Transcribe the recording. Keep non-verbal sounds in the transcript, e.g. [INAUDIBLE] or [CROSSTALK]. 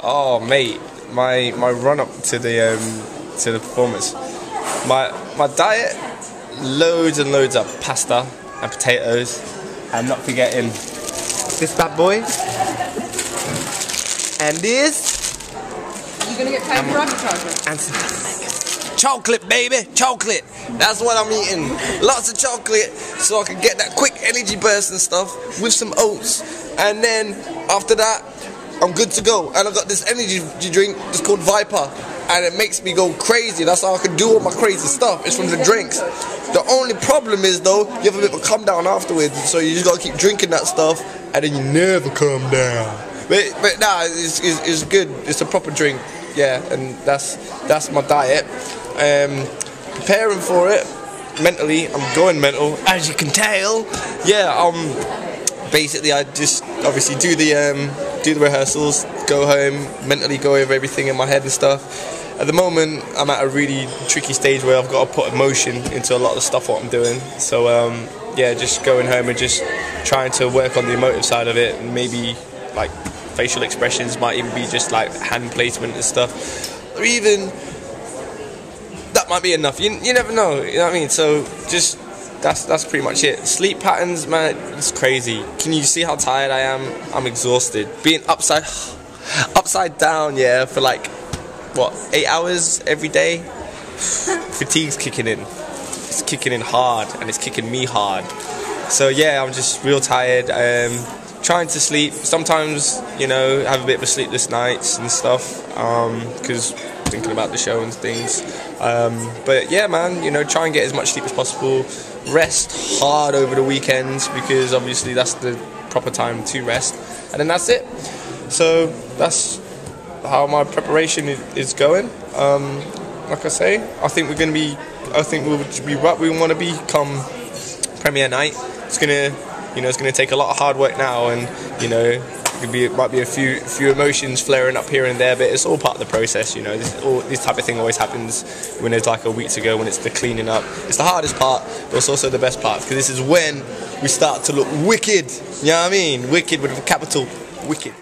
Oh, mate, my my run up to the um, to the performance. My my diet, loads and loads of pasta and potatoes, and not forgetting this bad boy, and this, You gonna get paid for advertising? and some chocolate, baby, chocolate. That's what I'm eating. Lots of chocolate, so I can get that quick energy burst and stuff with some oats, and then after that. I'm good to go. And I got this energy drink just called Viper. And it makes me go crazy. That's how I can do all my crazy stuff. It's from the drinks. The only problem is though, you have a bit of a come down afterwards. So you just gotta keep drinking that stuff and then you never come down. But but nah, it's, it's, it's good. It's a proper drink. Yeah, and that's that's my diet. Um, preparing for it mentally, I'm going mental, as you can tell. Yeah, um basically I just obviously do the um, do the rehearsals, go home, mentally go over everything in my head and stuff. At the moment, I'm at a really tricky stage where I've got to put emotion into a lot of the stuff what I'm doing. So um, yeah, just going home and just trying to work on the emotive side of it, and maybe like facial expressions might even be just like hand placement and stuff, or even that might be enough. You, you never know. You know what I mean? So just that's that's pretty much it. Sleep patterns, man, it's crazy. Can you see how tired I am? I'm exhausted. Being upside [SIGHS] upside down, yeah, for like what eight hours every day. [SIGHS] Fatigue's kicking in. It's kicking in hard, and it's kicking me hard. So yeah, I'm just real tired. Um, trying to sleep. Sometimes, you know, have a bit of a sleepless nights and stuff. Because thinking about the show and things. Um, but yeah, man, you know, try and get as much sleep as possible. Rest hard over the weekends because obviously that's the proper time to rest, and then that's it. So that's how my preparation is going. Um, like I say, I think we're going to be. I think we'll be what we want to be come premiere night. It's gonna, you know, it's gonna take a lot of hard work now, and you know, could be, might be a few few emotions flaring up here and there, but it's all part of the process. You know, this, all, this type of thing always happens when there's like a week to go, when it's the cleaning up. It's the hardest part, but it's also the best part because this is when we start to look wicked. You know what I mean? Wicked with a capital, wicked.